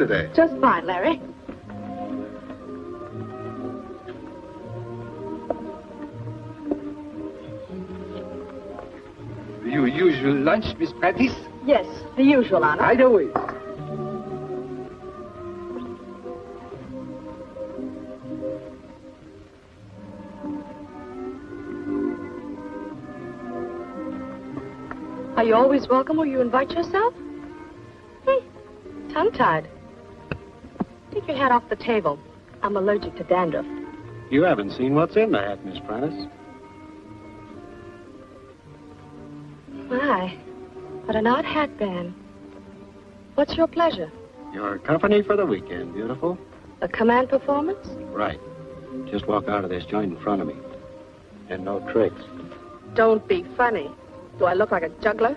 are you today? Just fine, Larry. Your usual lunch, Miss Prentice? Yes, the usual, Honor. Right away. Are you always welcome where you invite yourself? Hey, tongue-tied. Take your hat off the table. I'm allergic to dandruff. You haven't seen what's in the hat, Miss Prentice. My, what an odd hat band. What's your pleasure? Your company for the weekend, beautiful. A command performance? Right. Just walk out of this joint in front of me. And no tricks. Don't be funny. Do I look like a juggler?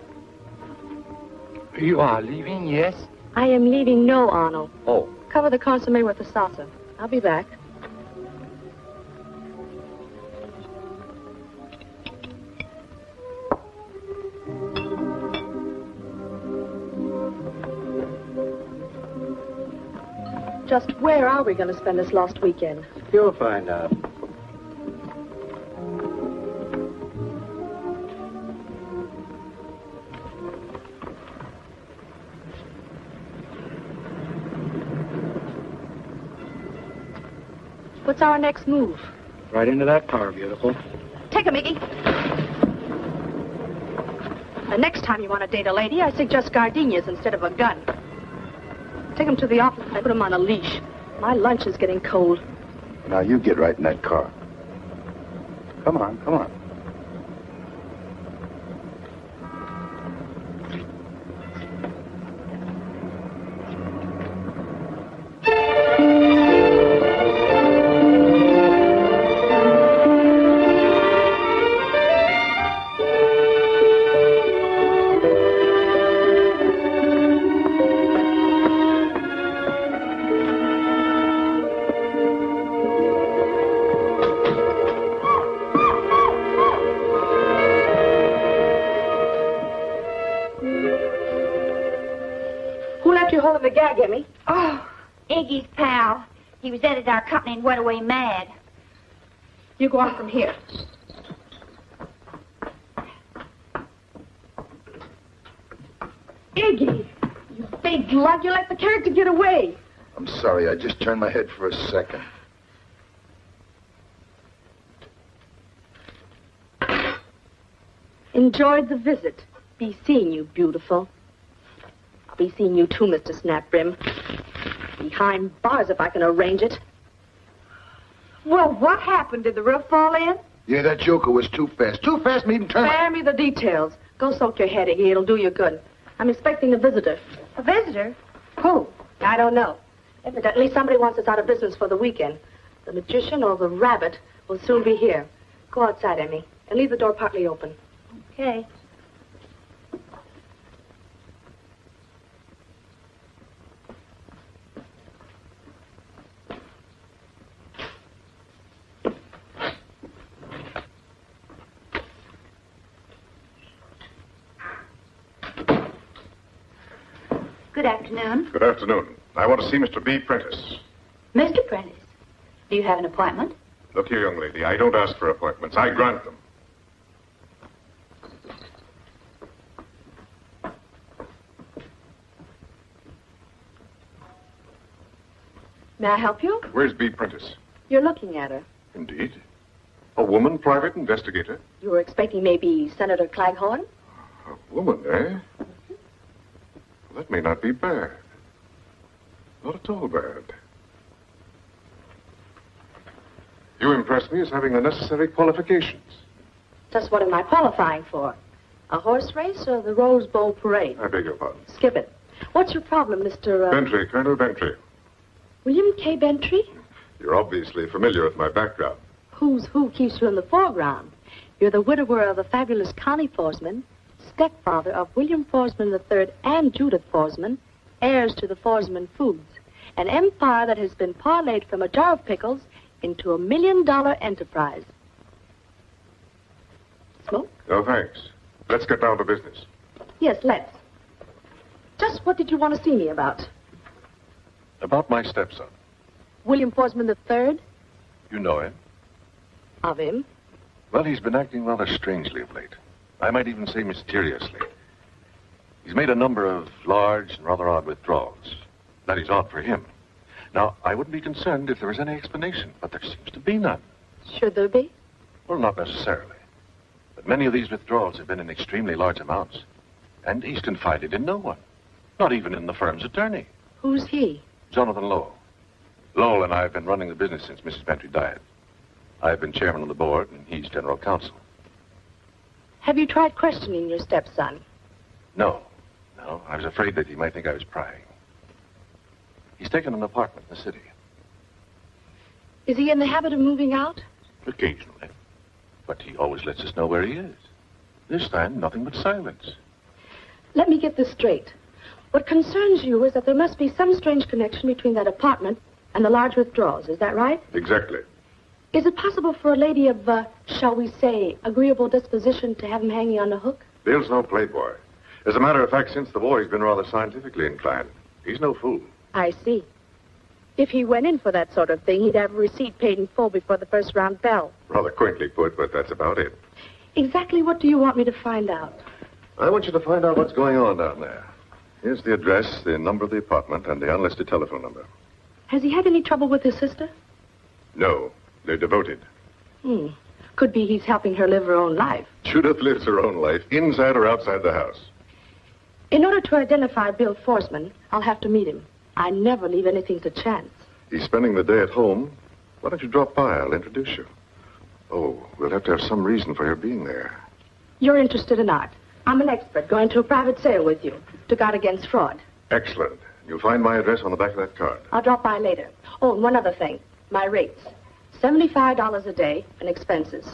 You are leaving, yes? I am leaving no, Arnold. Oh. Cover the consomme with the salsa. I'll be back. Just where are we going to spend this last weekend? You'll find out. What's our next move? Right into that car, beautiful. Take it, Mickey. The next time you want to date a lady, I suggest gardenias instead of a gun. Take him to the office and put him on a leash. My lunch is getting cold. Now you get right in that car. Come on, come on. At our company and went away mad. You go on from here. Iggy, you big lug, you let the character get away. I'm sorry, I just turned my head for a second. Enjoyed the visit. Be seeing you, beautiful. I'll be seeing you too, Mr. Snapbrim. Behind bars if I can arrange it. Well, what happened? Did the roof fall in? Yeah, that joker was too fast. Too fast me even turn my... Spare me the details. Go soak your head, Iggy. It'll do you good. I'm expecting a visitor. A visitor? Who? I don't know. Evidently, somebody wants us out of business for the weekend. The magician or the rabbit will soon be here. Go outside, Emmy, and leave the door partly open. Okay. Good afternoon. Good afternoon. I want to see Mr. B. Prentice. Mr. Prentice, do you have an appointment? Look here, young lady. I don't ask for appointments. I grant them. May I help you? Where's B. Prentice? You're looking at her. Indeed. A woman private investigator? You were expecting maybe Senator Claghorn? A woman, eh? That may not be bad. Not at all bad. You impress me as having the necessary qualifications. Just what am I qualifying for? A horse race or the Rose Bowl parade? I beg your pardon. Skip it. What's your problem, Mr. Uh, Bentry, Colonel Bentry. William K. Bentry? You're obviously familiar with my background. Who's who keeps you in the foreground? You're the widower of the fabulous Connie Foresman, stepfather of William Foresman III and Judith Foresman, heirs to the Foresman Foods, an empire that has been parlayed from a jar of pickles into a million dollar enterprise. Smoke? No, thanks. Let's get down to business. Yes, let's. Just what did you want to see me about? About my stepson. William Foresman III? You know him? Of him? Well, he's been acting rather strangely of late. I might even say mysteriously. He's made a number of large and rather odd withdrawals. That is odd for him. Now, I wouldn't be concerned if there was any explanation, but there seems to be none. Should there be? Well, not necessarily. But many of these withdrawals have been in extremely large amounts. And he's confided in no one. Not even in the firm's attorney, Who's he? Jonathan Lowell. Lowell and I have been running the business since Mrs. Bentry died. I've been chairman of the board, and he's general counsel. Have you tried questioning your stepson? No, no, I was afraid that he might think I was prying. He's taken an apartment in the city, Is he in the habit of moving out? occasionally. But he always lets us know where he is. This time, nothing but silence. Let me get this straight. What concerns you is that there must be some strange connection between that apartment and the large withdrawals. Is that right? Exactly. Is it possible for a lady of, uh, shall we say, agreeable disposition to have him hanging on a hook? Bill's no playboy. As a matter of fact, since the war, he's been rather scientifically inclined. He's no fool. I see. If he went in for that sort of thing, he'd have a receipt paid in full before the first round bell. Rather quaintly put, but that's about it. Exactly what do you want me to find out? I want you to find out what's going on down there. Here's the address, the number of the apartment, and the unlisted telephone number. Has he had any trouble with his sister? No, they're devoted. Hmm. Could be he's helping her live her own life. Judith lives her own life, inside or outside the house. In order to identify Bill Foresman, I'll have to meet him. I never leave anything to chance. He's spending the day at home. Why don't you drop by? I'll introduce you. Oh, we'll have to have some reason for your being there. You're interested in art. I'm an expert going to a private sale with you to guard against fraud. Excellent. You'll find my address on the back of that card. I'll drop by later. Oh, and one other thing. My rates. $75 a day and expenses.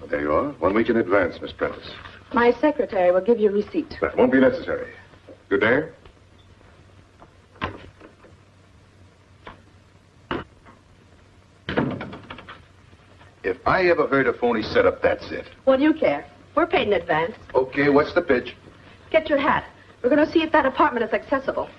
Well, there you are. One week in advance, Miss Prentice. My secretary will give you a receipt. That won't be necessary. Good day. If I ever heard a phony setup, that's it. What do you care? We're paid in advance. Okay, what's the pitch? Get your hat. We're going to see if that apartment is accessible.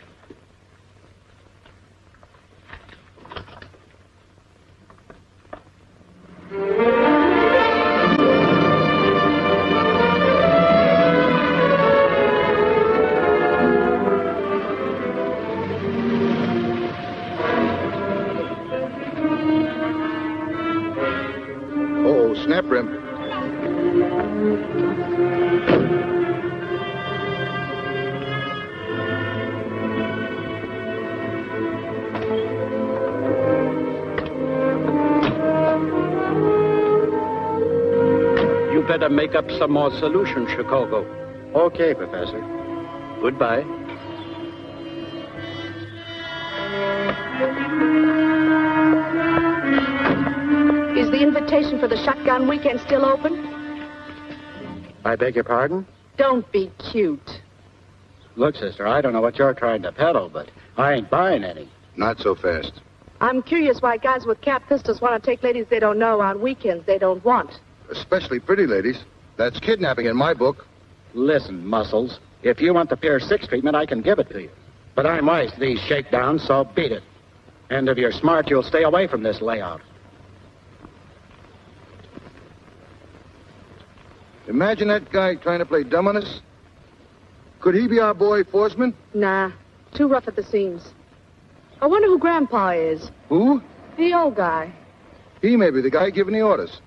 Make up some more solution, Chicago. Okay, Professor. Goodbye. Is the invitation for the shotgun weekend still open? I beg your pardon? Don't be cute. Look, sister, I don't know what you're trying to peddle, but I ain't buying any. Not so fast. I'm curious why guys with cap pistols want to take ladies they don't know on weekends they don't want. Especially pretty ladies. That's kidnapping in my book. Listen, Muscles, if you want the Pier 6 treatment, I can give it to you. But I'm wise to these shakedowns, so beat it. And if you're smart, you'll stay away from this layout. Imagine that guy trying to play dumb on us. Could he be our boy Foresman? Nah, too rough at the seams. I wonder who Grandpa is. Who? The old guy. He may be the guy giving the orders.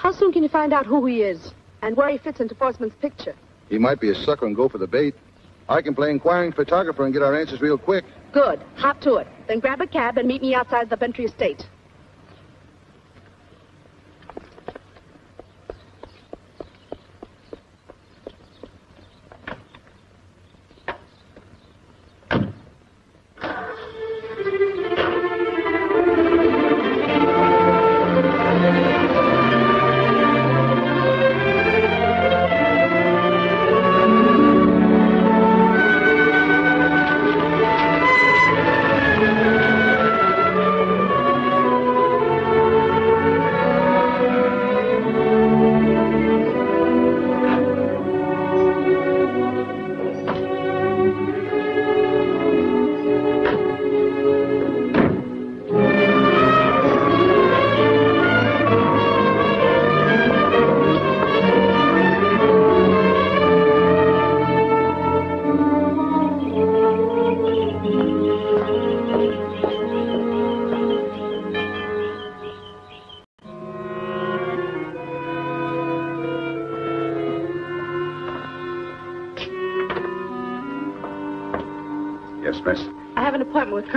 How soon can you find out who he is and where he fits into Foresman's picture? He might be a sucker and go for the bait. I can play inquiring photographer and get our answers real quick. Good. Hop to it. Then grab a cab and meet me outside the Bentry estate.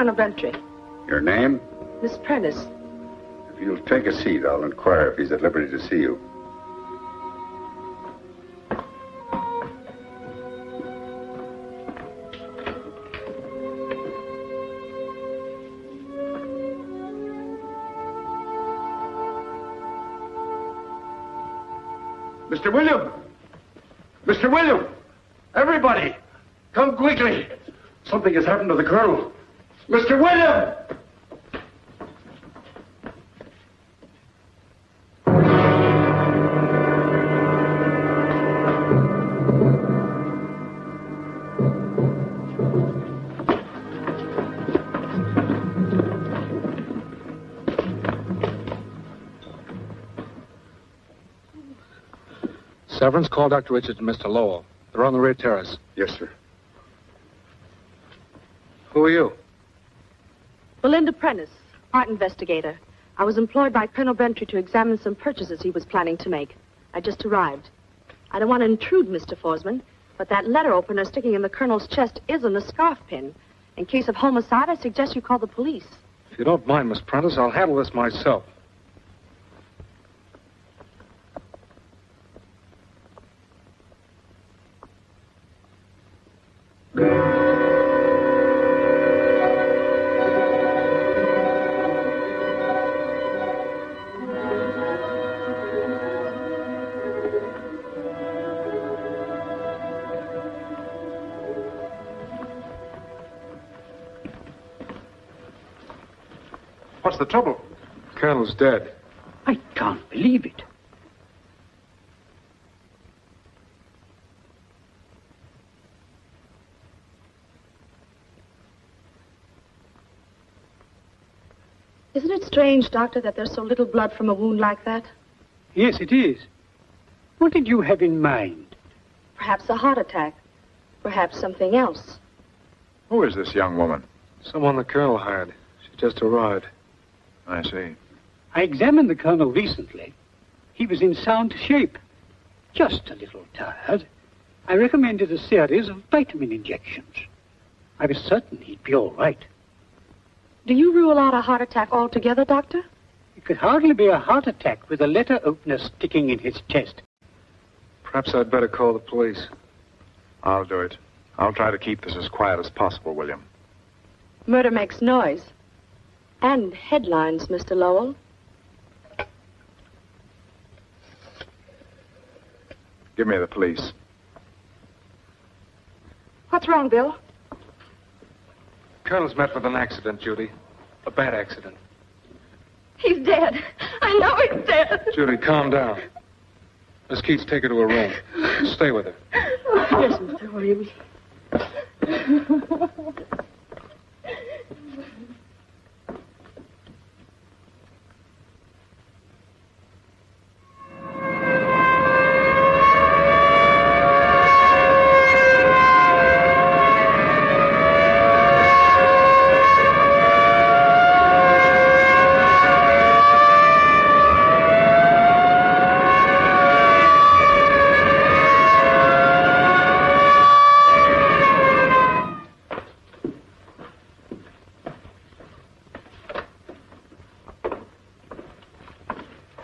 Appointment with Colonel Bentry. Your name? Miss Prentice. If you'll take a seat, I'll inquire if he's at liberty to see you. Mr. William! Mr. William! Everybody! Come quickly! Something has happened to the colonel. Mr. William! Severance, call Dr. Richards and Mr. Lowell. They're on the rear terrace. Yes, sir. Who are you? Belinda Prentice, art investigator. I was employed by Colonel Bentry to examine some purchases he was planning to make. I just arrived. I don't want to intrude, Mr. Foresman, but that letter opener sticking in the colonel's chest isn't a scarf pin. In case of homicide, I suggest you call the police. If you don't mind, Miss Prentice, I'll handle this myself. The trouble? Colonel's dead. I can't believe it. Isn't it strange, Doctor, that there's so little blood from a wound like that? Yes, it is. What did you have in mind? Perhaps a heart attack. Perhaps something else. Who is this young woman? Someone the colonel hired. She just arrived. I see. I examined the colonel recently. He was in sound shape. Just a little tired. I recommended a series of vitamin injections. I was certain he'd be all right. Do you rule out a heart attack altogether, Doctor? It could hardly be a heart attack with a letter opener sticking in his chest. Perhaps I'd better call the police. I'll do it. I'll try to keep this as quiet as possible, William. Murder makes noise. And headlines, Mr. Lowell. Give me the police. What's wrong, Bill? Colonel's met with an accident, Judy. A bad accident. He's dead. I know he's dead. Judy, calm down. Miss Keets, take her to her room. Stay with her. Oh, yes, Mr. Williams.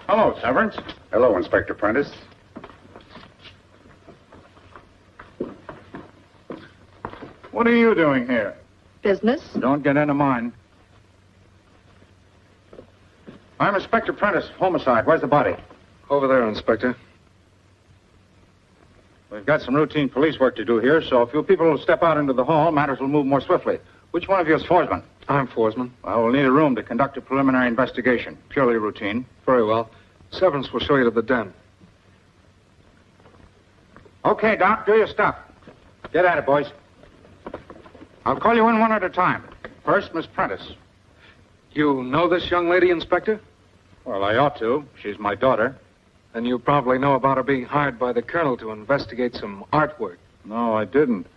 Hello, Severance. Hello, Inspector Prentice. What are you doing here? Business? Don't get into mine. I'm Inspector Prentice. Homicide. Where's the body? Over there, Inspector. We've got some routine police work to do here, so if you people will step out into the hall, matters will move more swiftly. Which one of you is Foresman? I'm Foresman. Well, we'll need a room to conduct a preliminary investigation. Purely routine. Very well. Severance will show you to the den. Okay, Doc, do your stuff. Get at it, boys. I'll call you in one at a time. First, Miss Prentice. You know this young lady, Inspector? Well, I ought to. She's my daughter. Then you probably know about her being hired by the colonel to investigate some artwork. No, I didn't.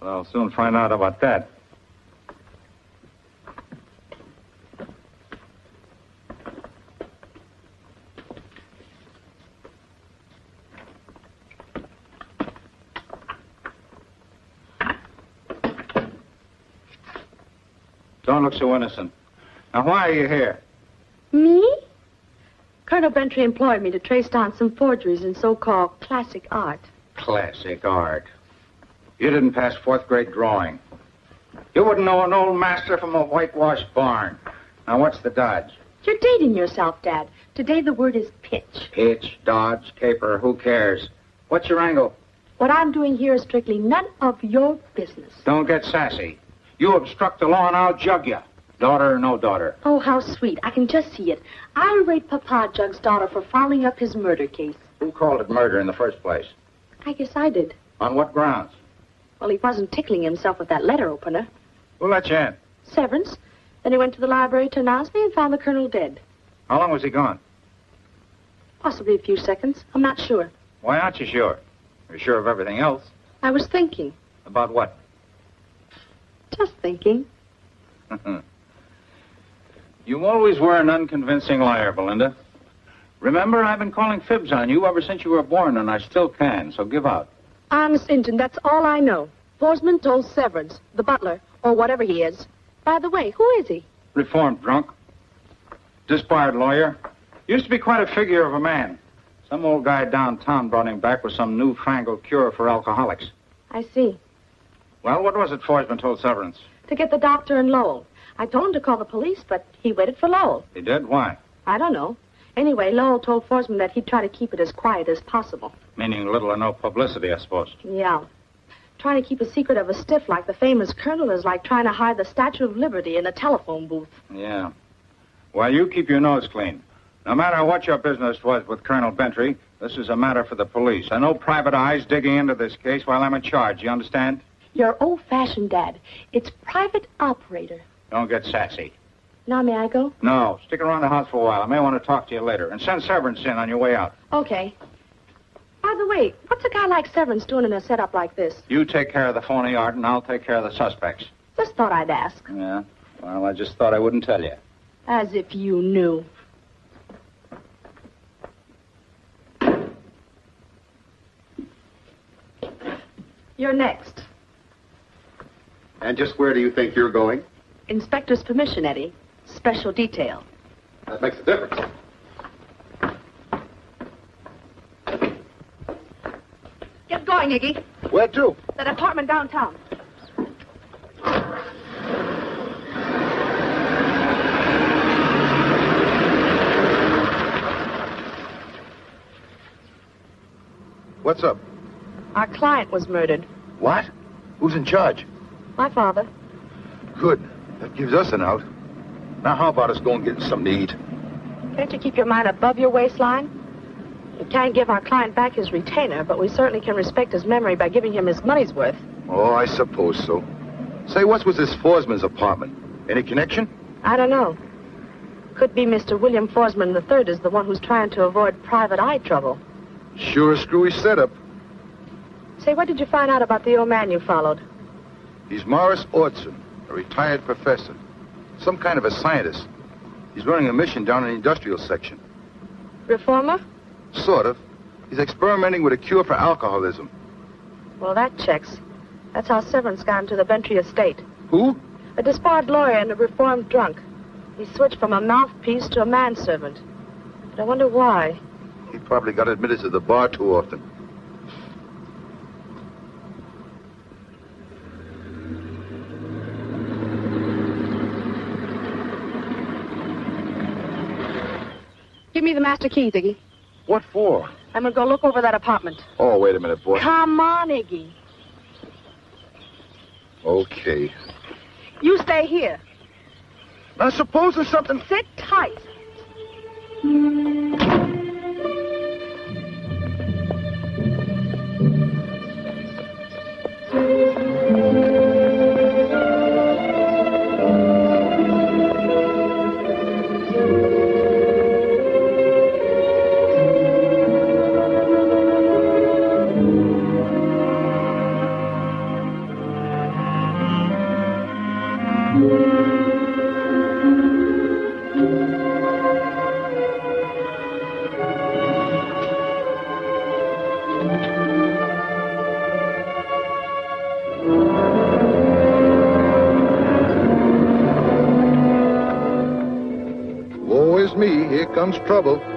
But I'll soon find out about that. Don't look so innocent. Now, why are you here? Me? Colonel Bentry employed me to trace down some forgeries in so-called classic art. Classic art. You didn't pass fourth grade drawing. You wouldn't know an old master from a whitewashed barn. Now, what's the dodge? You're dating yourself, Dad. Today the word is pitch. Pitch, dodge, caper, who cares? What's your angle? What I'm doing here is strictly none of your business. Don't get sassy. You obstruct the law and I'll jug you. Daughter or no daughter. Oh, how sweet. I can just see it. I'll rate Papa Jug's daughter for following up his murder case. Who called it murder in the first place? I guess I did. On what grounds? Well, he wasn't tickling himself with that letter opener. Who let you in? Severance. Then he went to the library to announce me and found the colonel dead. How long was he gone? Possibly a few seconds. I'm not sure. Why aren't you sure? You're sure of everything else. I was thinking. About what? Just thinking. Mm-hmm. you always were an unconvincing liar, Belinda. Remember, I've been calling fibs on you ever since you were born, and I still can, so give out. Honest ah, Injun, that's all I know. Foresman told Severance, the butler, or whatever he is. By the way, who is he? Reformed drunk. Disbarred lawyer. Used to be quite a figure of a man. Some old guy downtown brought him back with some newfangled cure for alcoholics. I see. Well, what was it Foresman told Severance? To get the doctor and Lowell. I told him to call the police, but he waited for Lowell. He did? Why? I don't know. Anyway, Lowell told Foresman that he'd try to keep it as quiet as possible. Meaning little or no publicity, I suppose. Yeah. Trying to keep a secret of a stiff like the famous colonel is like trying to hide the Statue of Liberty in a telephone booth. Yeah. Well, you keep your nose clean. No matter what your business was with Colonel Bentry, this is a matter for the police. I know private eyes digging into this case while I'm in charge. You understand? You're old-fashioned, Dad. It's private operator. Don't get sassy. Now, may I go? No. Stick around the house for a while. I may want to talk to you later. And send Severance in on your way out. Okay. By the way, what's a guy like Severance doing in a setup like this? You take care of the phony art, and I'll take care of the suspects. Just thought I'd ask. Yeah? Well, I just thought I wouldn't tell you. As if you knew. You're next. And just where do you think you're going? Inspector's permission, Eddie. Special detail. That makes a difference. Get going, Iggy. Where to? That apartment downtown. What's up? Our client was murdered. What? Who's in charge? My father. Good. That gives us an out. Now, how about us going and getting something to eat? Can't you keep your mind above your waistline? We can't give our client back his retainer, but we certainly can respect his memory by giving him his money's worth. Oh, I suppose so. Say, what's with this Foresman's apartment? Any connection? I don't know. Could be Mr. William Foresman III is the one who's trying to avoid private eye trouble. Sure a screwy setup. Say, what did you find out about the old man you followed? He's Morris Ordson, a retired professor. Some kind of a scientist. He's running a mission down in the industrial section. Reformer? Sort of. He's experimenting with a cure for alcoholism. Well, that checks. That's how Severance got into the Bentry estate. Who? A disbarred lawyer and a reformed drunk. He switched from a mouthpiece to a manservant. But I wonder why. He probably got admitted to the bar too often. Give me the master key, Iggy. What for? I'm going to go look over that apartment. Oh, wait a minute, boy. Come on, Iggy. Okay. You stay here. Now, suppose there's something... Sit tight. Trouble.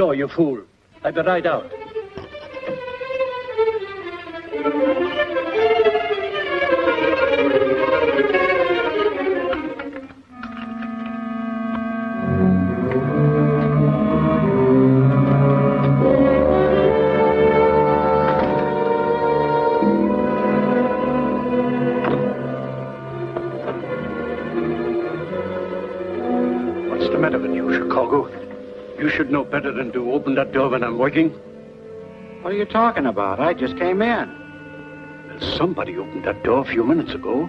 Door, you fool. I would be right out. You should know better than to open that door when I'm working. What are you talking about? I just came in. Well, somebody opened that door a few minutes ago.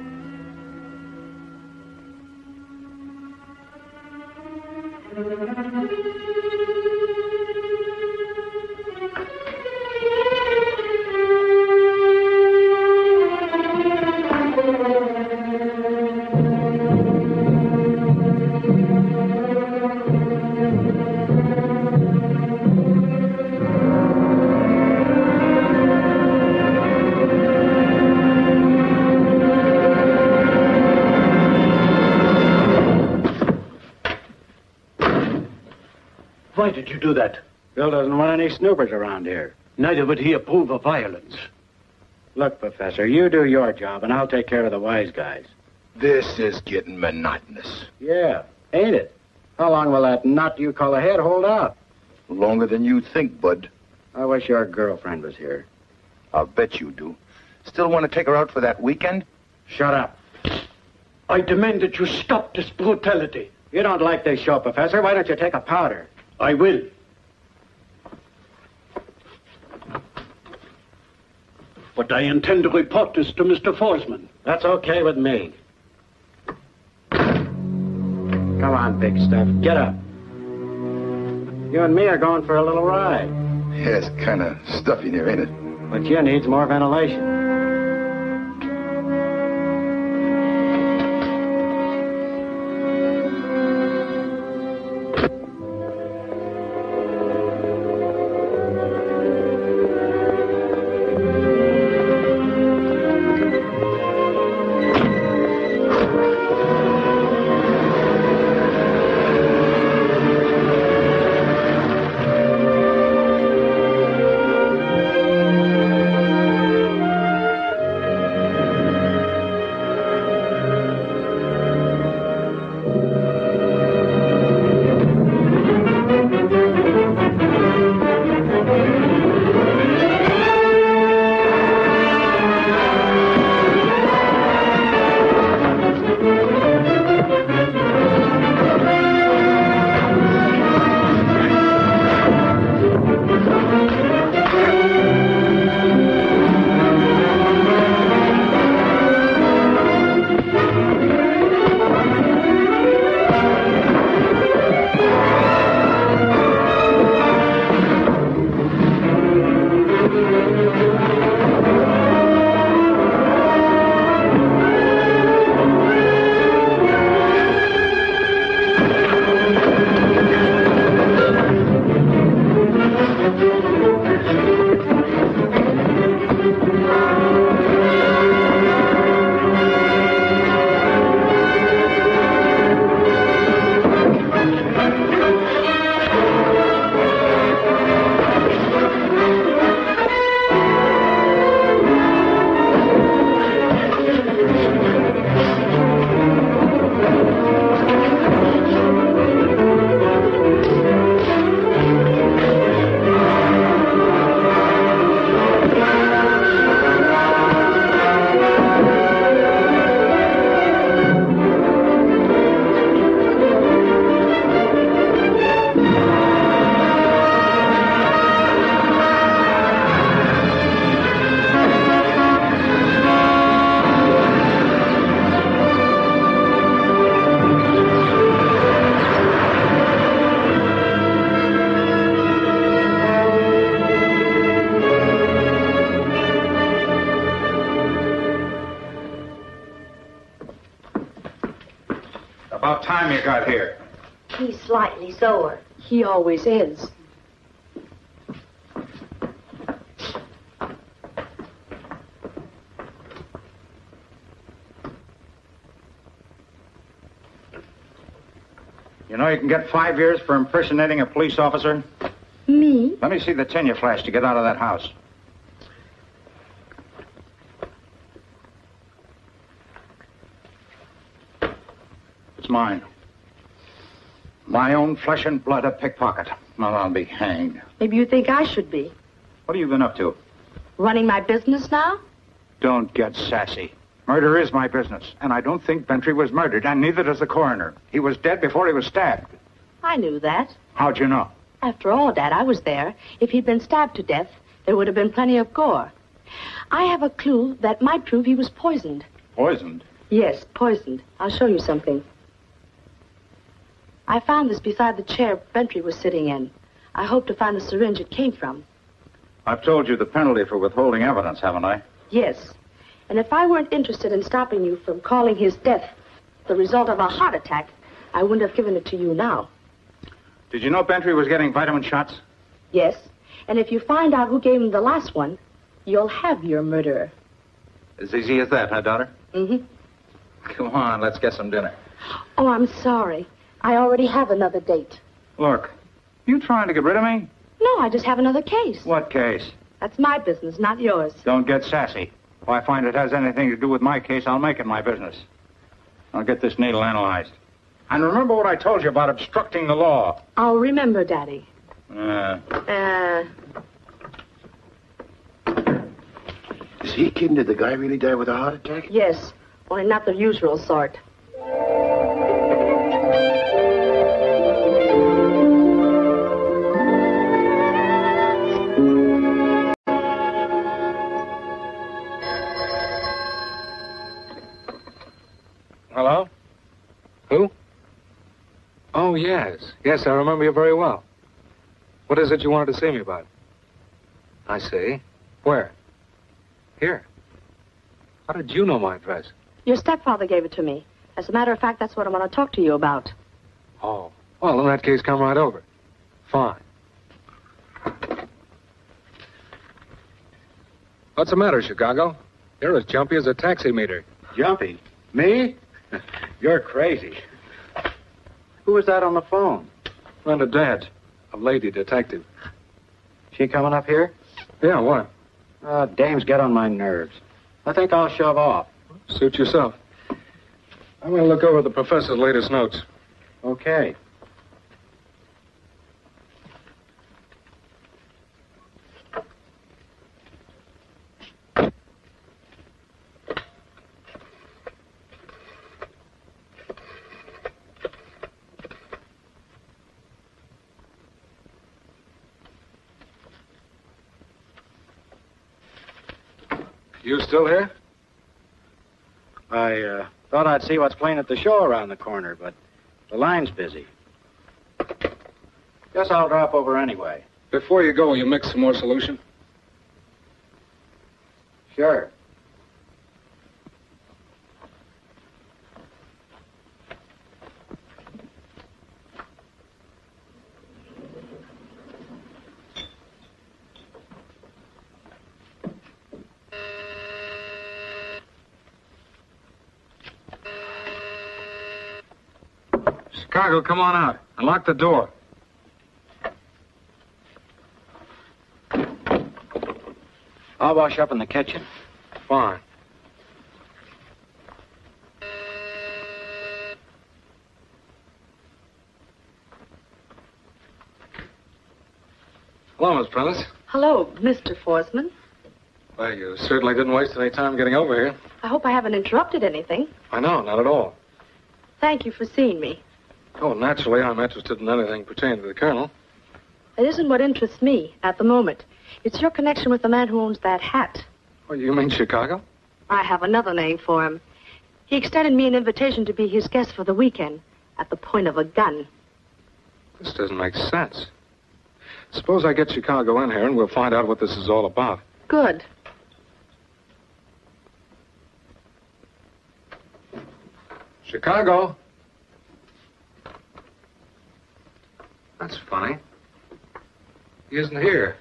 Did you do that? Bill doesn't want any snoopers around here. Neither would he approve of violence. Look, Professor, you do your job, and I'll take care of the wise guys. This is getting monotonous. Yeah, ain't it? How long will that knot you call a head hold out? Longer than you think, Bud. I wish your girlfriend was here. I'll bet you do. Still want to take her out for that weekend? Shut up. I demand that you stop this brutality. You don't like this show, Professor. Why don't you take a powder? I will. But I intend to report this to Mr. Foresman. That's okay with me. Come on, big stuff. Get up. You and me are going for a little ride. Yeah, it's kind of stuffy in here, ain't it? But you needs more ventilation. Always is. You know you can get five years for impersonating a police officer? Me? Let me see the tin you flashed to get out of that house. It's mine. My own flesh and blood, a pickpocket. Well, I'll be hanged. Maybe you think I should be. What have you been up to? Running my business now? Don't get sassy. Murder is my business, and I don't think Bentry was murdered, and neither does the coroner. He was dead before he was stabbed. I knew that. How'd you know? After all, Dad, I was there. If he'd been stabbed to death, there would have been plenty of gore. I have a clue that might prove he was poisoned. Poisoned? Yes, poisoned. I'll show you something. I found this beside the chair Bentry was sitting in. I hope to find the syringe it came from. I've told you the penalty for withholding evidence, haven't I? Yes. And if I weren't interested in stopping you from calling his death the result of a heart attack, I wouldn't have given it to you now. Did you know Bentry was getting vitamin shots? Yes. And if you find out who gave him the last one, you'll have your murderer. As easy as that, huh, daughter? Mm-hmm. Come on, let's get some dinner. Oh, I'm sorry. I already have another date. Look, you trying to get rid of me? No, I just have another case. What case? That's my business, not yours. Don't get sassy. If I find it has anything to do with my case, I'll make it my business. I'll get this needle analyzed. And remember what I told you about obstructing the law. I'll remember, Daddy. Uh, Uh, Is he kidding? Did the guy really die with a heart attack? yes, only not the usual sort. Oh, yes. Yes, I remember you very well. What is it you wanted to see me about? I see. Where? Here. How did you know my address? Your stepfather gave it to me. As a matter of fact, that's what I want to talk to you about. Oh. Well, in that case, come right over. Fine. What's the matter, Chicago? You're as jumpy as a taxi meter. jumpy. Me? You're crazy. Who was that on the phone? Friend of Dad's. A lady detective. She coming up here? Yeah, what? Uh, dames get on my nerves. I think I'll shove off. Suit yourself. I'm going to look over the professor's latest notes. Okay. You still here? I uh, thought I'd see what's playing at the show around the corner, but the line's busy. Guess I'll drop over anyway. Before you go, will you mix some more solution? Sure. Chicago, come on out. And lock the door. I'll wash up in the kitchen. Fine. Hello, Miss Prentice. Hello, Mr. Foresman. Well, you certainly didn't waste any time getting over here. I hope I haven't interrupted anything. I know, not at all. Thank you for seeing me. Oh, naturally, I'm interested in anything pertaining to the Colonel. It isn't what interests me at the moment. It's your connection with the man who owns that hat. Oh, you mean Chicago? I have another name for him. He extended me an invitation to be his guest for the weekend at the point of a gun. This doesn't make sense. Suppose I get Chicago in here and we'll find out what this is all about. Good. Chicago? That's funny. He isn't here.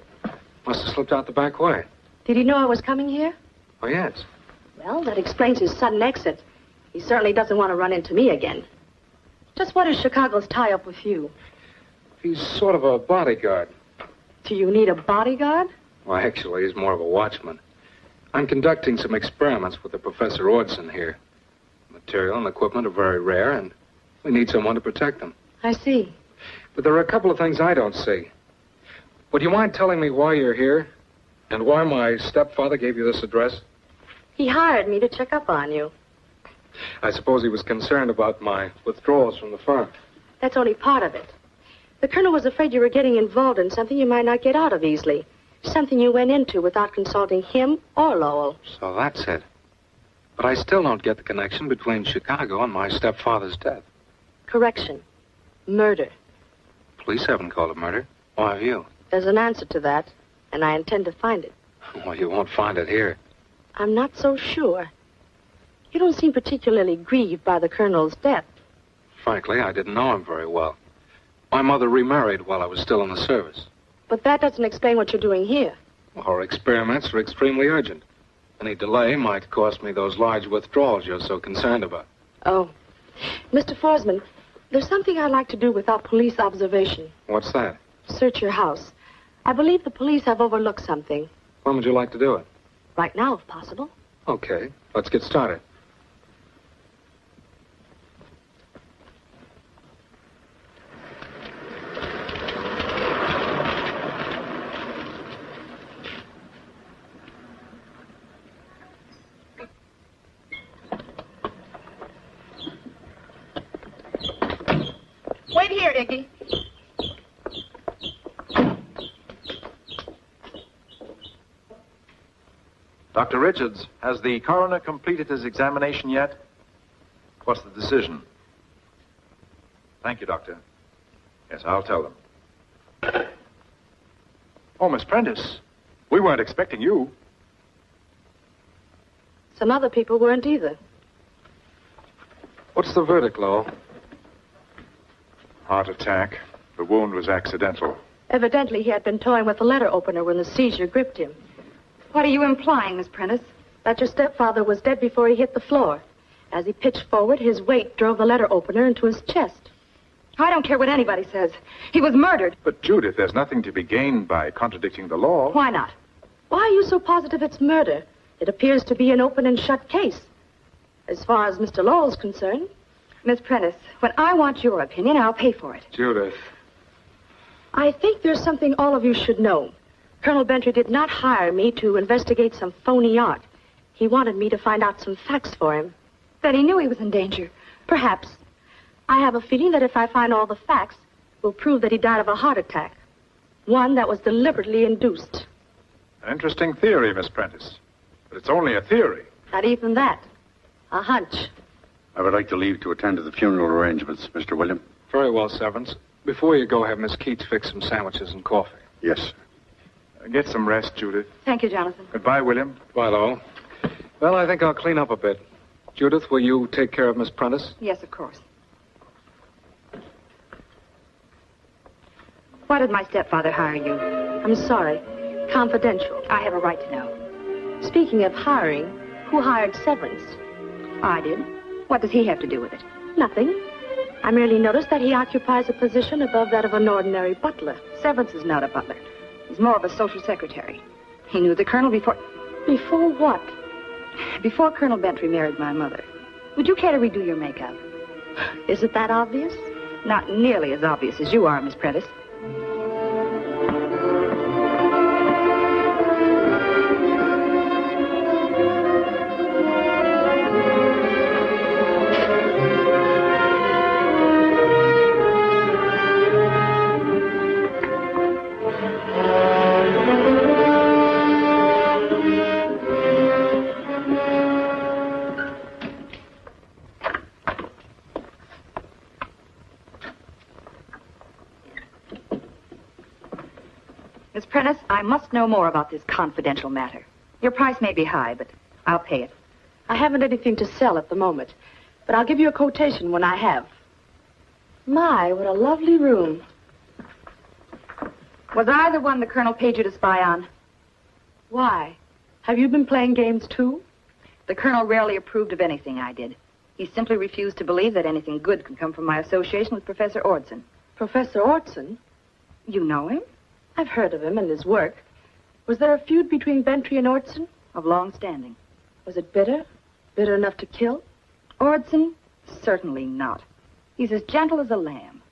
Must have slipped out the back way. Did he know I was coming here? Oh, yes. Well, that explains his sudden exit. He certainly doesn't want to run into me again. Just what is Chicago's tie-up with you? He's sort of a bodyguard. Do you need a bodyguard? Well, actually, he's more of a watchman. I'm conducting some experiments with the Professor Ordson here. Material and equipment are very rare, and we need someone to protect them. I see. But there are a couple of things I don't see. Would you mind telling me why you're here? And why my stepfather gave you this address? He hired me to check up on you. I suppose he was concerned about my withdrawals from the firm. That's only part of it. The colonel was afraid you were getting involved in something you might not get out of easily. Something you went into without consulting him or Lowell. So that's it. But I still don't get the connection between Chicago and my stepfather's death. Correction. Murder. Police haven't called it murder. Why have you? There's an answer to that, and I intend to find it. Well, you won't find it here. I'm not so sure. You don't seem particularly grieved by the colonel's death. Frankly, I didn't know him very well. My mother remarried while I was still in the service. But that doesn't explain what you're doing here. Well, her experiments are extremely urgent. Any delay might cost me those large withdrawals you're so concerned about. Oh. Mr. Foresman, there's something I'd like to do without police observation. What's that? Search your house. I believe the police have overlooked something. When would you like to do it? Right now, if possible. Okay, let's get started. Here, Iggy. Dr. Richards, has the coroner completed his examination yet? What's the decision? Thank you, Doctor. Yes, I'll tell them. Oh, Miss Prentice, we weren't expecting you. Some other people weren't either. What's the verdict, Lowell? Heart attack. The wound was accidental. Evidently, he had been toying with the letter opener when the seizure gripped him. What are you implying, Miss Prentice? That your stepfather was dead before he hit the floor. As he pitched forward, his weight drove the letter opener into his chest. I don't care what anybody says. He was murdered. But, Judith, there's nothing to be gained by contradicting the law. Why not? Why are you so positive it's murder? It appears to be an open and shut case. As far as Mr. Lowell's concerned. Miss Prentice, when I want your opinion, I'll pay for it. Judith. I think there's something all of you should know. Colonel Bentry did not hire me to investigate some phony art. He wanted me to find out some facts for him. Then he knew he was in danger. Perhaps. I have a feeling that if I find all the facts, we'll prove that he died of a heart attack. One that was deliberately induced. An interesting theory, Miss Prentice. But it's only a theory. Not even that. A hunch. I would like to leave to attend to the funeral arrangements, Mr. William. Very well, Severance. Before you go, have Miss Keets fix some sandwiches and coffee. Yes, sir. Uh, Get some rest, Judith. Thank you, Jonathan. Goodbye, William. Bye, Lowell. Well, I think I'll clean up a bit. Judith, will you take care of Miss Prentice? Yes, of course. Why did my stepfather hire you? I'm sorry. Confidential. I have a right to know. Speaking of hiring, who hired Severance? I did. What does he have to do with it? Nothing. I merely noticed that he occupies a position above that of an ordinary butler. Severance is not a butler. He's more of a social secretary. He knew the colonel before. Before what? Before Colonel Bentry married my mother. Would you care to redo your makeup? Is it that obvious? Not nearly as obvious as you are, Miss Prentice. I must know more about this confidential matter. Your price may be high, but I'll pay it. I haven't anything to sell at the moment, but I'll give you a quotation when I have. My, what a lovely room. Was I the one the Colonel paid you to spy on? Why? Have you been playing games too? The Colonel rarely approved of anything I did. He simply refused to believe that anything good could come from my association with Professor Ordson. Professor Ordson? You know him? I've heard of him and his work. Was there a feud between Bentry and Ordson? Of long standing. Was it bitter? Bitter enough to kill? Ordson? Certainly not. He's as gentle as a lamb.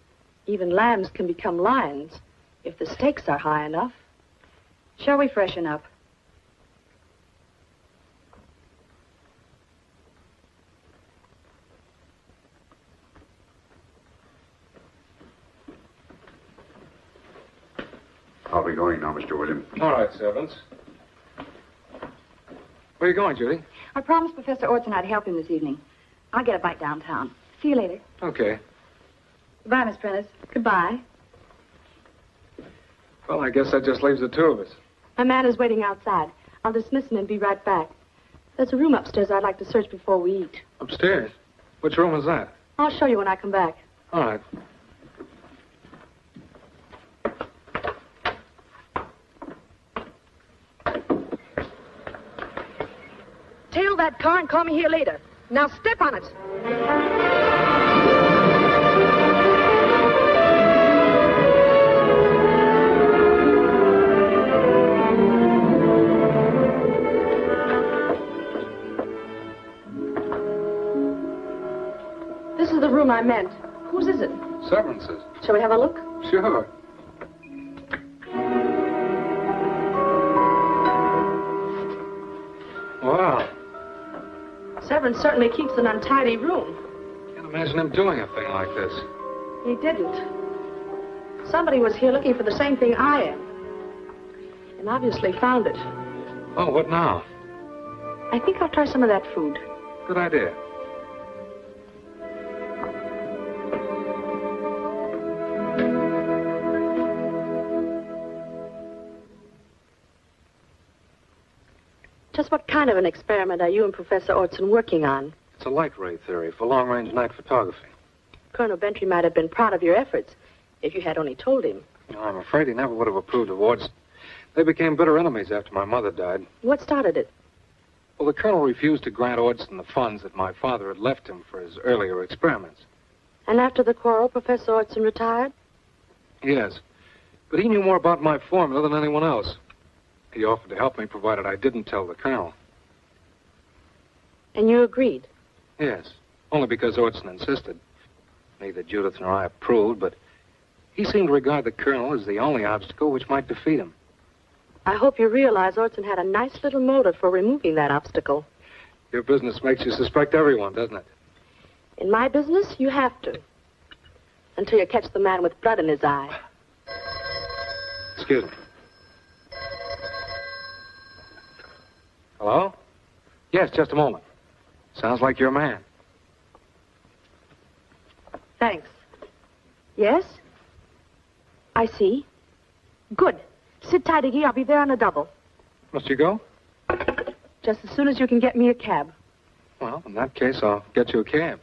Even lambs can become lions if the stakes are high enough. Shall we freshen up? Going now, Mr. William. All right, Severance. Where are you going, Judy? I promised Professor Ordson I'd help him this evening. I'll get a bite downtown. See you later. Okay. Goodbye, Miss Prentice. Goodbye. Well, I guess that just leaves the two of us. My man is waiting outside. I'll dismiss him and be right back. There's a room upstairs I'd like to search before we eat. Upstairs? Which room is that? I'll show you when I come back. All right. That car and call me here later. Now step on it. This is the room I meant. Whose is it? Severance's. Shall we have a look? Sure. Certainly keeps an untidy room. Can't imagine him doing a thing like this. He didn't. Somebody was here looking for the same thing I am. And obviously found it. Oh, what now? I think I'll try some of that food. Good idea. Just what kind of an experiment are you and Professor Ordson working on? It's a light ray theory for long-range night photography. Colonel Bentry might have been proud of your efforts if you had only told him. No, I'm afraid he never would have approved of Ward's. They became bitter enemies after my mother died. What started it? Well, the colonel refused to grant Ordson the funds that my father had left him for his earlier experiments. And after the quarrel, Professor Ordson retired? Yes. But he knew more about my formula than anyone else. He offered to help me, provided I didn't tell the colonel. And you agreed? Yes. Only because Ordson insisted. Neither Judith nor I approved, but he seemed to regard the colonel as the only obstacle which might defeat him. I hope you realize Ordson had a nice little motive for removing that obstacle. Your business makes you suspect everyone, doesn't it? In my business, you have to. Until you catch the man with blood in his eye. Excuse me. Hello? Yes, just a moment. Sounds like your man. Thanks. Yes? I see. Good. Sit tight, Iggy. I'll be there on a double. Must you go? Just as soon as you can get me a cab. Well, in that case, I'll get you a cab.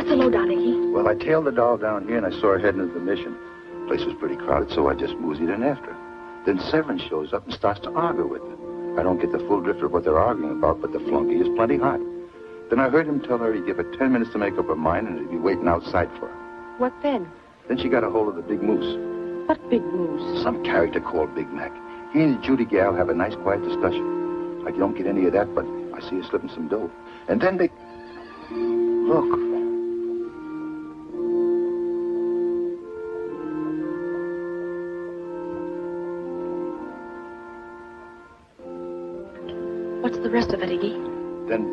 What's the lowdown, Iggy? Eh? Well, I tailed the doll down here and I saw her heading into the mission. The place was pretty crowded, so I just moseyed in after her. Then Severance shows up and starts to argue with her. I don't get the full drift of what they're arguing about, but the flunky is plenty hot. Then I heard him tell her he'd give her ten minutes to make up her mind and he'd be waiting outside for her. What then? Then she got a hold of the big moose. What big moose? Some character called Big Mac. He and Judy gal have a nice quiet discussion. I don't get any of that, but I see her slipping some dough. And then they... Look.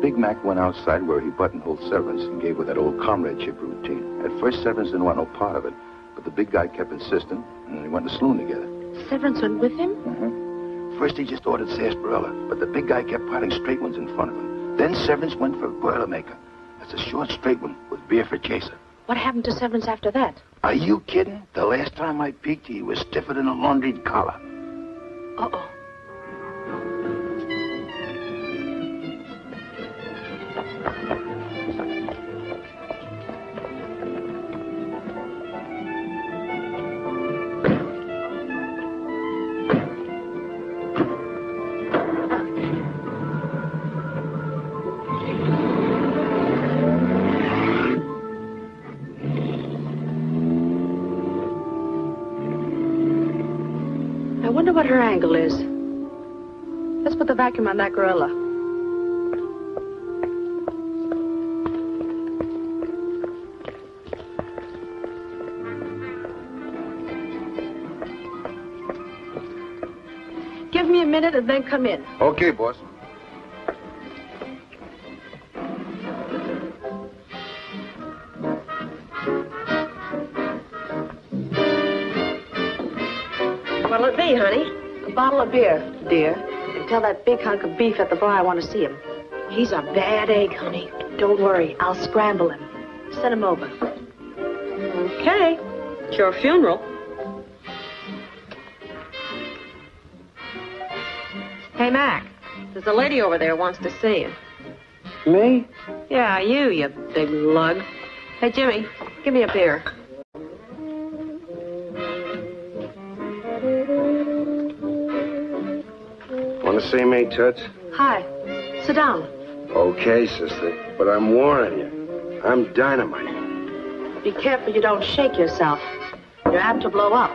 Big Mac went outside where he buttonholed Severance and gave her that old comradeship routine. At first, Severance didn't want no part of it, but the big guy kept insisting, and then they went to the saloon together. Severance went with him? Mm-hmm. First, he just ordered sarsaparilla, but the big guy kept piling straight ones in front of him. Then Severance went for a Boilermaker. That's a short, straight one with beer for chaser. What happened to Severance after that? Are you kidding? The last time I peeked, he was stiffer than a laundried collar. Uh-oh. Vacuum on that gorilla. Give me a minute and then come in. Okay, boss. What'll it be, honey? A bottle of beer, dear. And tell that big hunk of beef at the bar I want to see him. He's a bad egg, honey. Don't worry, I'll scramble him. Send him over. Okay. It's your funeral. Hey, Mac. There's a lady over there wants to see you. Me? Yeah, you, you big lug. Hey, Jimmy, give me a beer. See me, Toots? Hi. Sit down. Okay, sister. But I'm warning you. I'm dynamite. Be careful you don't shake yourself. You're apt to blow up.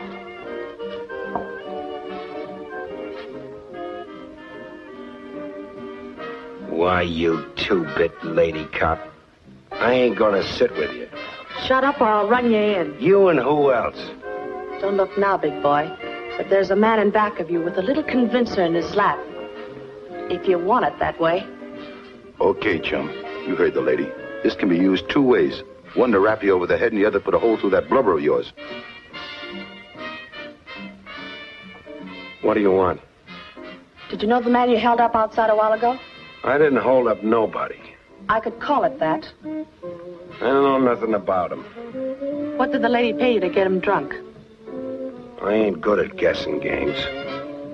Why, you two-bit lady cop. I ain't gonna sit with you. Shut up or I'll run you in. You and who else? Don't look now, big boy. But there's a man in back of you with a little convincer in his lap. If you want it that way. Okay, chum. You heard the lady. This can be used two ways. One to rap you over the head and the other put a hole through that blubber of yours. What do you want? Did you know the man you held up outside a while ago? I didn't hold up nobody. I could call it that. I don't know nothing about him. What did the lady pay you to get him drunk? I ain't good at guessing games.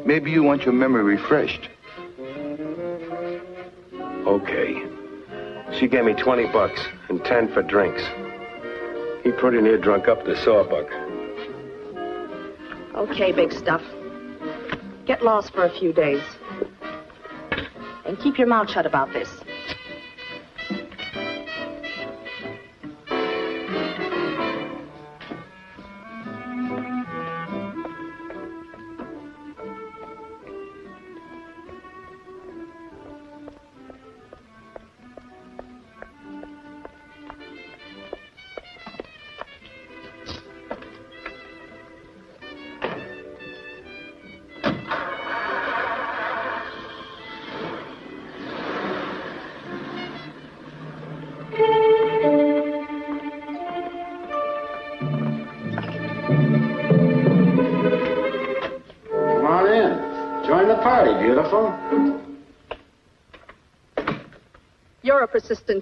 Maybe you want your memory refreshed. Okay. She gave me 20 bucks and 10 for drinks. He pretty near drunk up the sawbuck. Okay, big stuff. Get lost for a few days. And keep your mouth shut about this.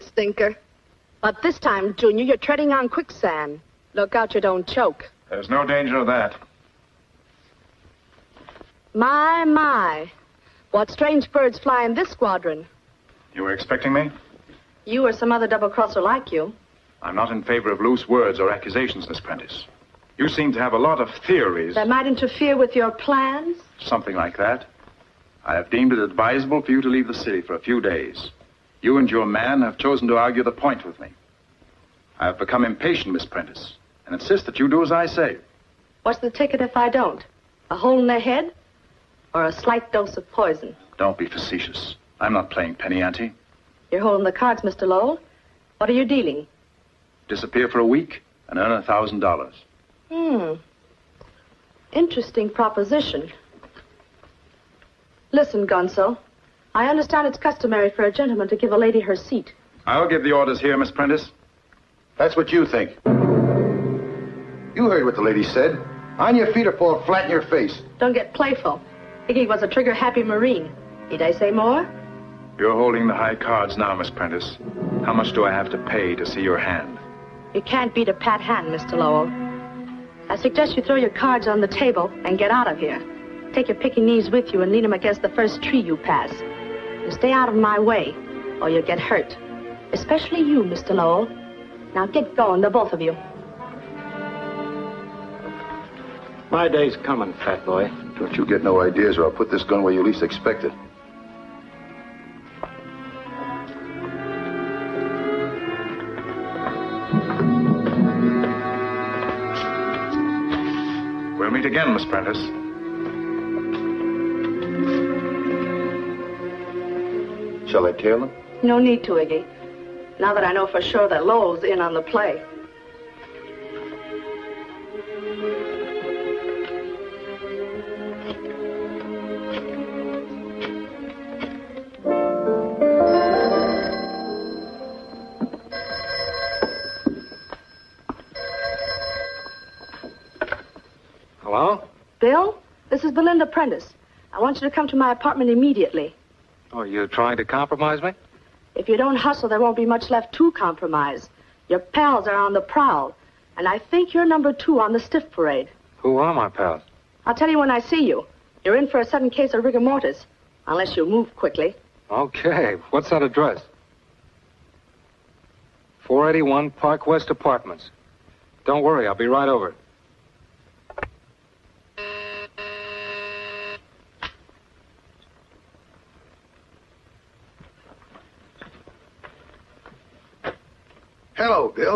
Stinker. But this time, Junior, you're treading on quicksand. Look out you don't choke. There's no danger of that. My, my. What strange birds fly in this squadron? You were expecting me? You or some other double-crosser like you. I'm not in favor of loose words or accusations, Miss Prentice. You seem to have a lot of theories. That might interfere with your plans? Something like that. I have deemed it advisable for you to leave the city for a few days. You and your man have chosen to argue the point with me. I have become impatient, Miss Prentice, and insist that you do as I say. What's the ticket if I don't? A hole in the head? Or a slight dose of poison? Don't be facetious. I'm not playing penny ante. You're holding the cards, Mr. Lowell. What are you dealing? Disappear for a week and earn a thousand dollars. Hmm. Interesting proposition. Listen, Gonzo. I understand it's customary for a gentleman to give a lady her seat. I'll give the orders here, Miss Prentice. That's what you think. You heard what the lady said. On your feet or fall flat in your face. Don't get playful. Iggy was a trigger-happy Marine. Need I say more? You're holding the high cards now, Miss Prentice. How much do I have to pay to see your hand? You can't beat a pat hand, Mr. Lowell. I suggest you throw your cards on the table and get out of here. Take your Pekingese with you and lean them against the first tree you pass. And stay out of my way, or you'll get hurt. Especially you, Mr. Lowell. Now get going, the both of you. My day's coming, fat boy. Don't you get no ideas, or I'll put this gun where you least expect it. We'll meet again, Miss Prentice. Shall I tell him? No need to, Iggy. Now that I know for sure that Lowell's in on the play. Hello? Bill, this is Belinda Prentice. I want you to come to my apartment immediately. Oh, you trying to compromise me? If you don't hustle, there won't be much left to compromise. Your pals are on the prowl, and I think you're number two on the stiff parade. Who are my pals? I'll tell you when I see you. You're in for a sudden case of rigor mortis, unless you move quickly. Okay. What's that address? 481 Park West Apartments. Don't worry, I'll be right over.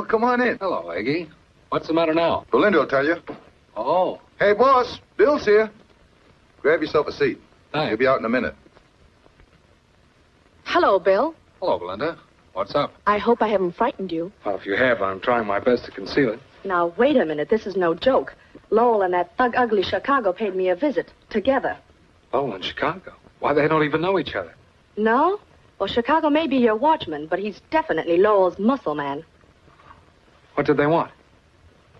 Hello, Bill. Come on in. Hello, Iggy. What's the matter now? Belinda will tell you. Oh. Hey, boss. Bill's here. Grab yourself a seat. Thanks. He'll be out in a minute. Hello, Bill. Hello, Belinda. What's up? I hope I haven't frightened you. Well, if you have, I'm trying my best to conceal it. Now, wait a minute. This is no joke. Lowell and that thug ugly Chicago paid me a visit, together. Oh, in Chicago. Why, they don't even know each other. No? Well, Chicago may be your watchman, but he's definitely Lowell's muscle man. What did they want?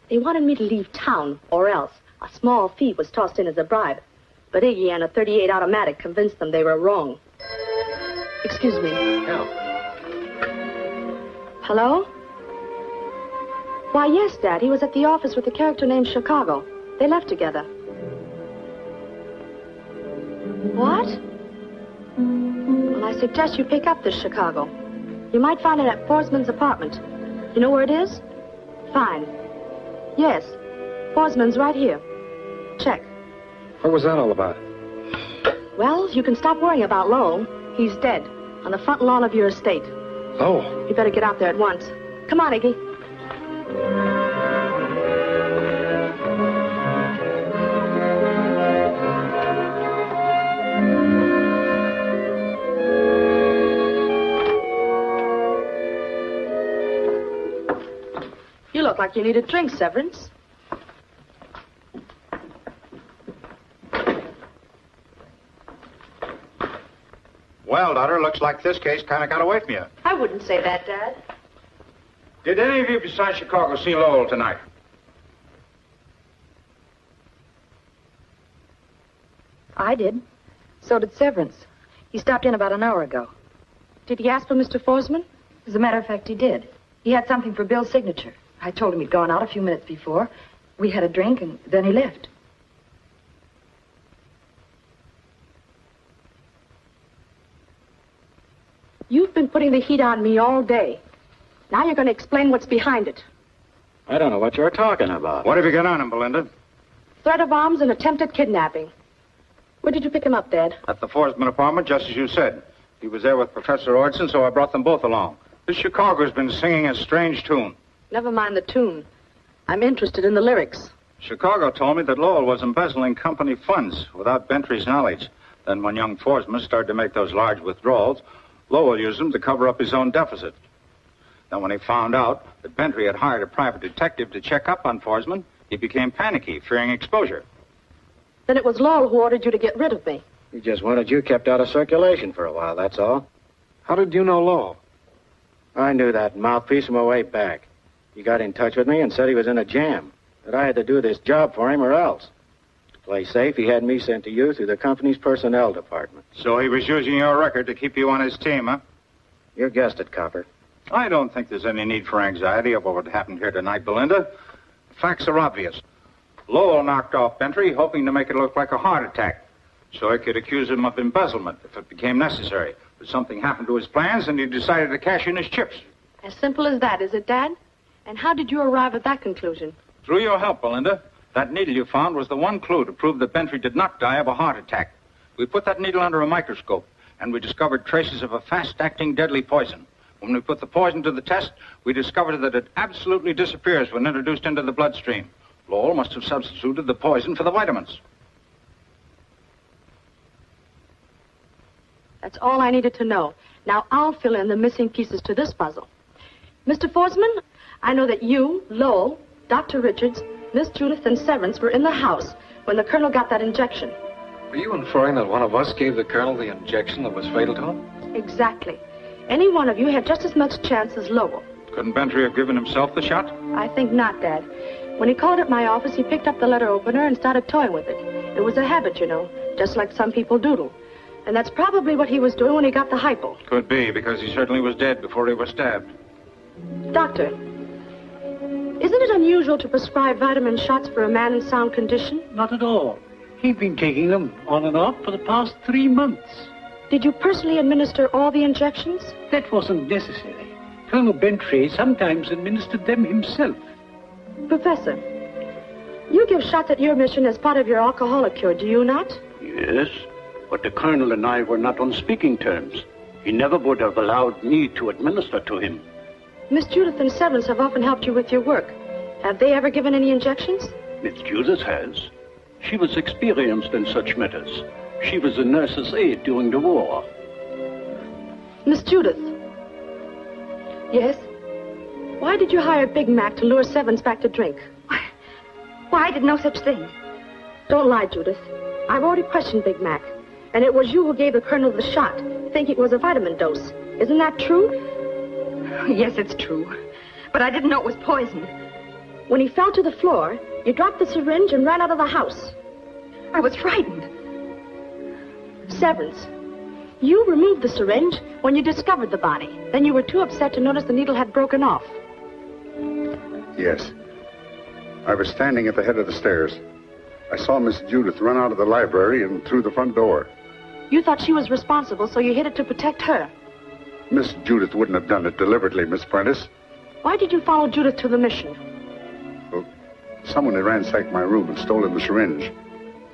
They wanted me to leave town, or else. A small fee was tossed in as a bribe. But Iggy and a 38 automatic convinced them they were wrong. Excuse me. Yeah. Hello? Why, yes, Dad. He was at the office with a character named Chicago. They left together. What? Well, I suggest you pick up this Chicago. You might find it at Foresman's apartment. You know where it is? Fine. Yes. Foresman's right here. Check. What was that all about? Well, you can stop worrying about Lowell. He's dead. On the front lawn of your estate. Oh. You better get out there at once. Come on, Iggy. You look like you need a drink, Severance. Well, daughter, looks like this case kind of got away from you. I wouldn't say that, Dad. Did any of you besides Chicago see Lowell tonight? I did. So did Severance. He stopped in about an hour ago. Did he ask for Mr. Foresman? As a matter of fact, he did. He had something for Bill's signature. I told him he'd gone out a few minutes before. We had a drink, and then he left. You've been putting the heat on me all day. Now you're going to explain what's behind it. I don't know what you're talking about. What have you got on him, Belinda? Threat of arms and attempted kidnapping. Where did you pick him up, Dad? At the Foresman apartment, just as you said. He was there with Professor Ordson, so I brought them both along. This Chicago's been singing a strange tune. Never mind the tune. I'm interested in the lyrics. Chicago told me that Lowell was embezzling company funds without Bentry's knowledge. Then when young Foresman started to make those large withdrawals, Lowell used them to cover up his own deficit. Then when he found out that Bentry had hired a private detective to check up on Foresman, he became panicky, fearing exposure. Then it was Lowell who ordered you to get rid of me. He just wanted you kept out of circulation for a while, that's all. How did you know Lowell? I knew that mouthpiece from way back. He got in touch with me and said he was in a jam, that I had to do this job for him or else. To play safe, he had me sent to you through the company's personnel department. So he was using your record to keep you on his team, huh? You guessed it, Copper. I don't think there's any need for anxiety over what happened here tonight, Belinda. The facts are obvious. Lowell knocked off Bentry, hoping to make it look like a heart attack, so he could accuse him of embezzlement if it became necessary. But something happened to his plans, and he decided to cash in his chips. As simple as that, is it, Dad? And how did you arrive at that conclusion? Through your help, Belinda, that needle you found was the one clue to prove that Bentry did not die of a heart attack. We put that needle under a microscope, and we discovered traces of a fast-acting deadly poison. When we put the poison to the test, we discovered that it absolutely disappears when introduced into the bloodstream. Lowell must have substituted the poison for the vitamins. That's all I needed to know. Now I'll fill in the missing pieces to this puzzle. Mr. Foresman, I know that you, Lowell, Dr. Richards, Miss Judith, and Severance were in the house when the colonel got that injection. Are you inferring that one of us gave the colonel the injection that was fatal to him? Exactly. Any one of you had just as much chance as Lowell. Couldn't Bentry have given himself the shot? I think not, Dad. When he called at my office, he picked up the letter opener and started toying with it. It was a habit, you know, just like some people doodle. And that's probably what he was doing when he got the hypo. Could be, because he certainly was dead before he was stabbed. Doctor, isn't it unusual to prescribe vitamin shots for a man in sound condition? Not at all. He'd been taking them on and off for the past three months. Did you personally administer all the injections? That wasn't necessary. Colonel Bentry sometimes administered them himself. Professor, you give shots at your mission as part of your alcoholic cure, do you not? Yes, but the colonel and I were not on speaking terms. He never would have allowed me to administer to him. Miss Judith and Severance have often helped you with your work. Have they ever given any injections? Miss Judith has. She was experienced in such matters. She was a nurse's aide during the war. Miss Judith, Yes? why did you hire Big Mac to lure Severance back to drink? Why, I did no such thing. Don't lie, Judith. I've already questioned Big Mac. And it was you who gave the colonel the shot, thinking it was a vitamin dose. Isn't that true? Yes, it's true. But I didn't know it was poison. When he fell to the floor, you dropped the syringe and ran out of the house. I was frightened. Severance, you removed the syringe when you discovered the body. Then you were too upset to notice the needle had broken off. Yes. I was standing at the head of the stairs. I saw Miss Judith run out of the library and through the front door. You thought she was responsible, so you hid it to protect her. Miss Judith wouldn't have done it deliberately, Miss Prentice. Why did you follow Judith to the mission? Well, Someone had ransacked my room and stolen the syringe.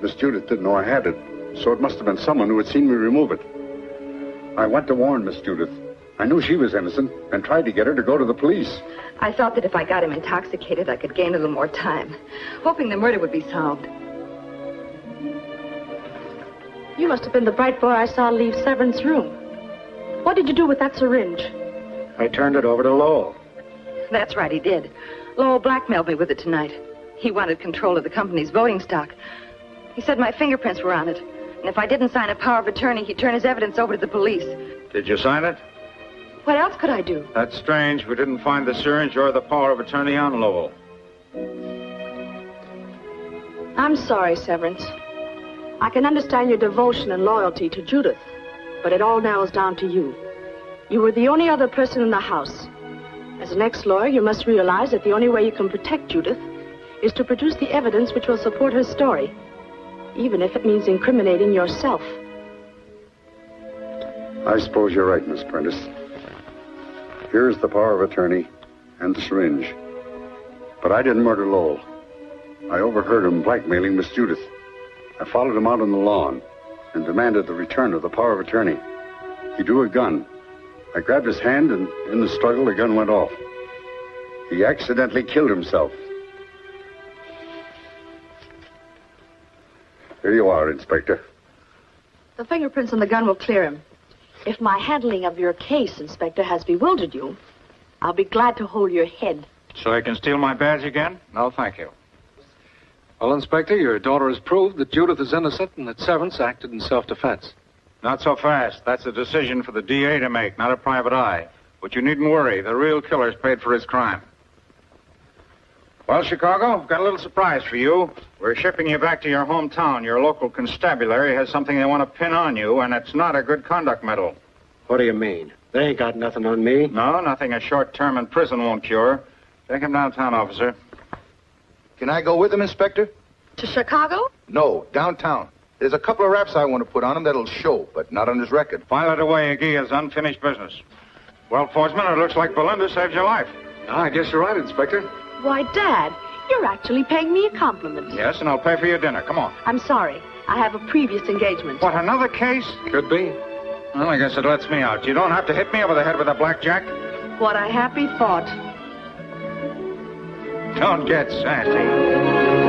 Miss Judith didn't know I had it, so it must have been someone who had seen me remove it. I went to warn Miss Judith. I knew she was innocent and tried to get her to go to the police. I thought that if I got him intoxicated, I could gain a little more time, hoping the murder would be solved. You must have been the bright boy I saw leave Severance's room. What did you do with that syringe? I turned it over to Lowell. That's right, he did. Lowell blackmailed me with it tonight. He wanted control of the company's voting stock. He said my fingerprints were on it. And if I didn't sign a power of attorney, he'd turn his evidence over to the police. Did you sign it? What else could I do? That's strange. We didn't find the syringe or the power of attorney on Lowell. I'm sorry, Severance. I can understand your devotion and loyalty to Judith, but it all narrows down to you. You were the only other person in the house. As an ex-lawyer, you must realize that the only way you can protect Judith is to produce the evidence which will support her story, even if it means incriminating yourself. I suppose you're right, Miss Prentice. Here's the power of attorney and the syringe. But I didn't murder Lowell. I overheard him blackmailing Miss Judith. I followed him out on the lawn and demanded the return of the power of attorney. He drew a gun. I grabbed his hand, and in the struggle, the gun went off. He accidentally killed himself. Here you are, Inspector. The fingerprints on the gun will clear him. If my handling of your case, Inspector, has bewildered you, I'll be glad to hold your head. So I can steal my badge again? No, thank you. Well, Inspector, your daughter has proved that Judith is innocent and that Severance acted in self-defense. Not so fast. That's a decision for the DA to make, not a private eye. But you needn't worry. The real killer's paid for his crime. Well, Chicago, I've got a little surprise for you. We're shipping you back to your hometown. Your local constabulary has something they want to pin on you, and it's not a good conduct medal. What do you mean? They ain't got nothing on me. No, nothing a short term in prison won't cure. Take him downtown, officer. Can I go with him, Inspector? To Chicago? No, downtown. There's a couple of raps I want to put on him that'll show, but not on his record. File it away, Iggy, as unfinished business. Well, Foresman, it looks like Belinda saved your life. Ah, I guess you're right, Inspector. Why, Dad, you're actually paying me a compliment. Yes, and I'll pay for your dinner. Come on. I'm sorry. I have a previous engagement. What, another case? Could be. Well, I guess it lets me out. You don't have to hit me over the head with a blackjack. What a happy thought. Don't get sassy.